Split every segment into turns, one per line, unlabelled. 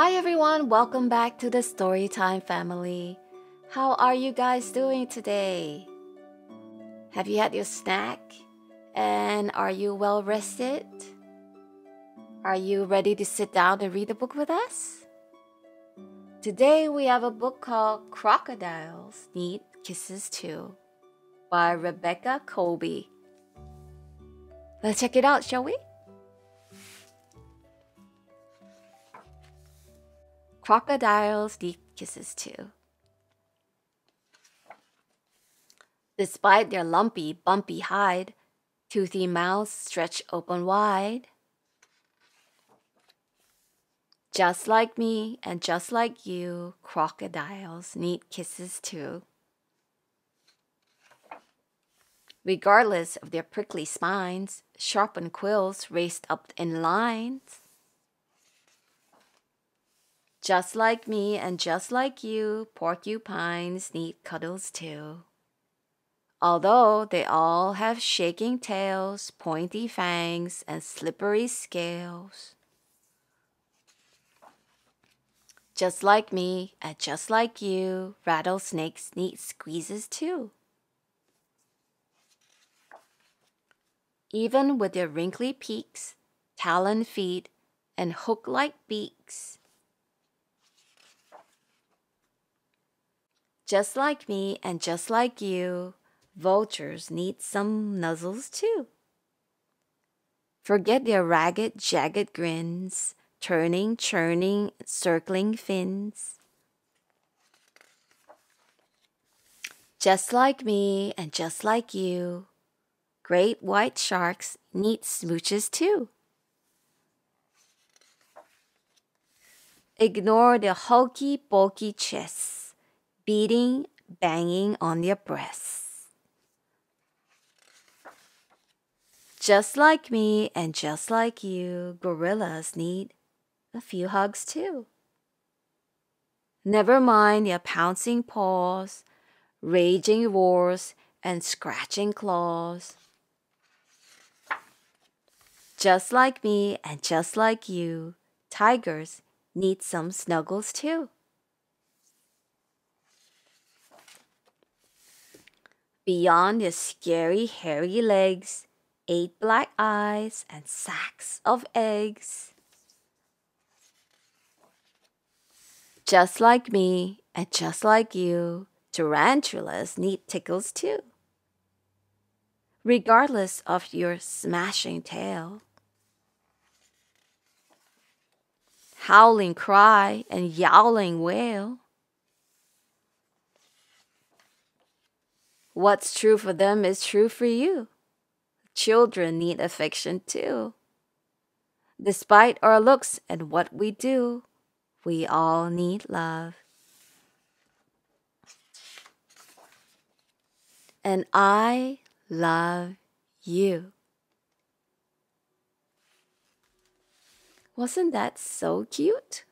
Hi everyone, welcome back to the Storytime family. How are you guys doing today? Have you had your snack? And are you well rested? Are you ready to sit down and read a book with us? Today we have a book called Crocodiles Need Kisses Too by Rebecca Colby. Let's check it out, shall we? Crocodiles need kisses too. Despite their lumpy, bumpy hide, toothy mouths stretch open wide. Just like me and just like you, crocodiles need kisses too. Regardless of their prickly spines, sharpened quills raised up in lines. Just like me and just like you, porcupines need cuddles too. Although they all have shaking tails, pointy fangs, and slippery scales. Just like me and just like you, rattlesnakes need squeezes too. Even with their wrinkly peaks, talon feet, and hook like beaks, Just like me and just like you, vultures need some nuzzles too. Forget their ragged, jagged grins, turning, churning, circling fins. Just like me and just like you, great white sharks need smooches too. Ignore the hulky, bulky chests beating, banging on their breasts. Just like me and just like you, gorillas need a few hugs too. Never mind their pouncing paws, raging roars, and scratching claws. Just like me and just like you, tigers need some snuggles too. Beyond their scary hairy legs, eight black eyes, and sacks of eggs. Just like me and just like you, tarantulas need tickles too. Regardless of your smashing tail. Howling cry and yowling wail. What's true for them is true for you. Children need affection too. Despite our looks and what we do, we all need love. And I love you. Wasn't that so cute?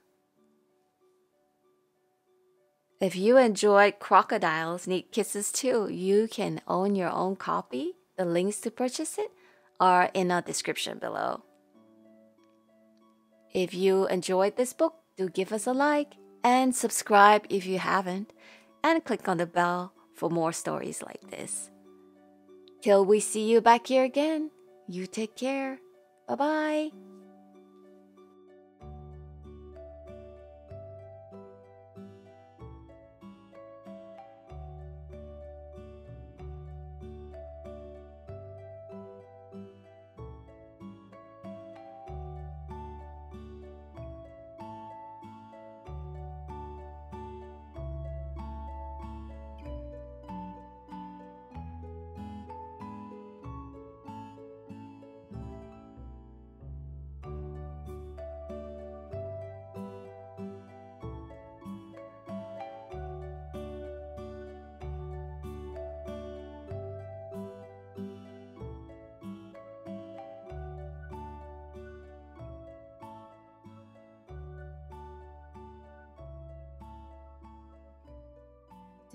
If you enjoyed Crocodiles Need Kisses too, you can own your own copy. The links to purchase it are in the description below. If you enjoyed this book, do give us a like and subscribe if you haven't, and click on the bell for more stories like this. Till we see you back here again, you take care. Bye bye.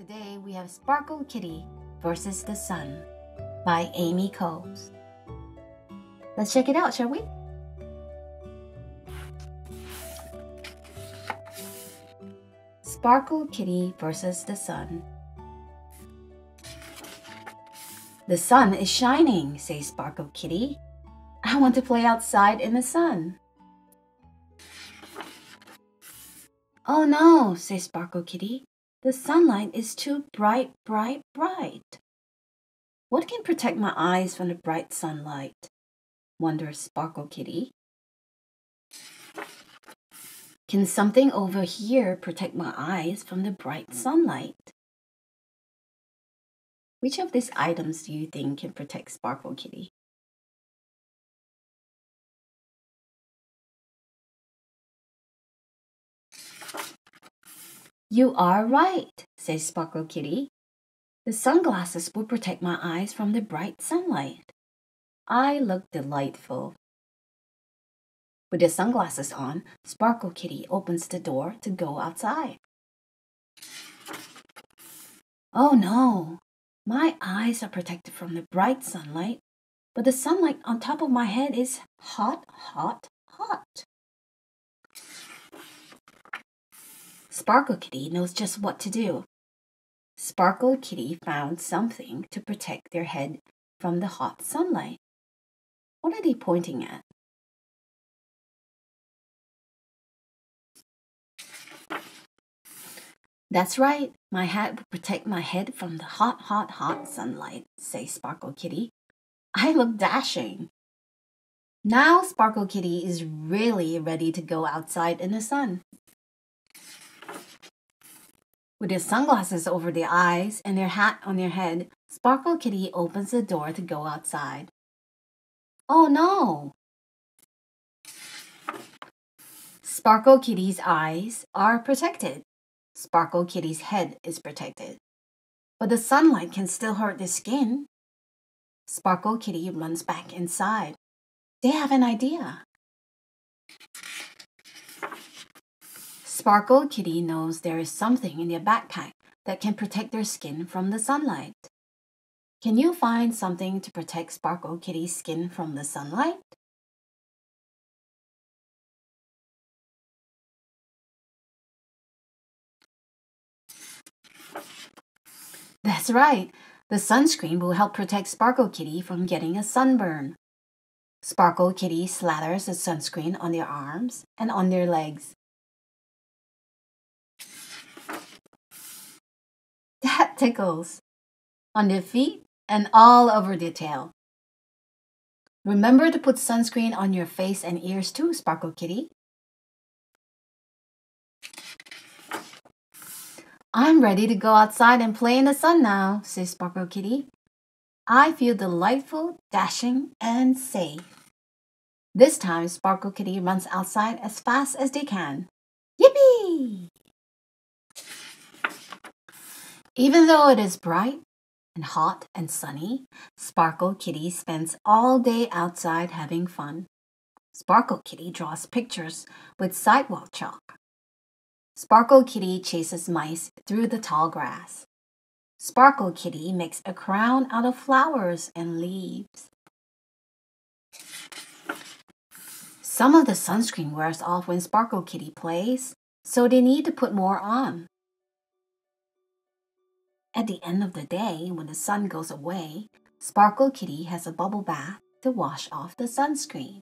Today we have Sparkle Kitty versus the Sun by Amy Coles. Let's check it out, shall we? Sparkle Kitty versus the sun. The sun is shining, says Sparkle Kitty. I want to play outside in the sun. Oh no, says Sparkle Kitty. The sunlight is too bright, bright, bright. What can protect my eyes from the bright sunlight? wonders Sparkle Kitty. Can something over here protect my eyes from the bright sunlight? Which of these items do you think can protect Sparkle Kitty? You are right, says Sparkle Kitty. The sunglasses will protect my eyes from the bright sunlight. I look delightful. With the sunglasses on, Sparkle Kitty opens the door to go outside. Oh no, my eyes are protected from the bright sunlight, but the sunlight on top of my head is hot, hot, hot. Sparkle Kitty knows just what to do. Sparkle Kitty found something to protect their head from the hot sunlight. What are they pointing at? That's right, my hat will protect my head from the hot, hot, hot sunlight, says Sparkle Kitty. I look dashing. Now Sparkle Kitty is really ready to go outside in the sun. With their sunglasses over their eyes and their hat on their head, Sparkle Kitty opens the door to go outside. Oh no! Sparkle Kitty's eyes are protected. Sparkle Kitty's head is protected. But the sunlight can still hurt the skin. Sparkle Kitty runs back inside. They have an idea. Sparkle Kitty knows there is something in their backpack that can protect their skin from the sunlight. Can you find something to protect Sparkle Kitty's skin from the sunlight? That's right. The sunscreen will help protect Sparkle Kitty from getting a sunburn. Sparkle Kitty slathers the sunscreen on their arms and on their legs. Tickles. On their feet and all over their tail. Remember to put sunscreen on your face and ears too, Sparkle Kitty. I'm ready to go outside and play in the sun now, says Sparkle Kitty. I feel delightful, dashing, and safe. This time, Sparkle Kitty runs outside as fast as they can. Yippee! Even though it is bright and hot and sunny, Sparkle Kitty spends all day outside having fun. Sparkle Kitty draws pictures with sidewalk chalk. Sparkle Kitty chases mice through the tall grass. Sparkle Kitty makes a crown out of flowers and leaves. Some of the sunscreen wears off when Sparkle Kitty plays, so they need to put more on. At the end of the day, when the sun goes away, Sparkle Kitty has a bubble bath to wash off the sunscreen.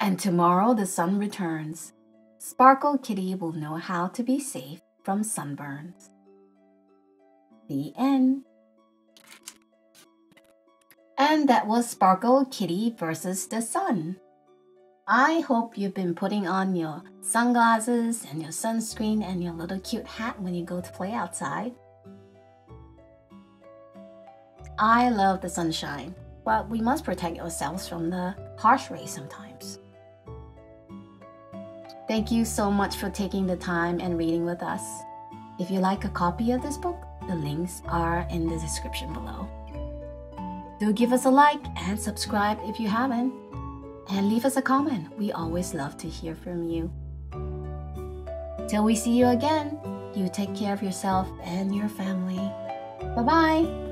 And tomorrow the sun returns. Sparkle Kitty will know how to be safe from sunburns. The end. And that was Sparkle Kitty versus the sun. I hope you've been putting on your sunglasses and your sunscreen and your little cute hat when you go to play outside. I love the sunshine, but we must protect ourselves from the harsh rays sometimes. Thank you so much for taking the time and reading with us. If you like a copy of this book, the links are in the description below. Do give us a like and subscribe if you haven't. And leave us a comment. We always love to hear from you. Till we see you again, you take care of yourself and your family. Bye bye.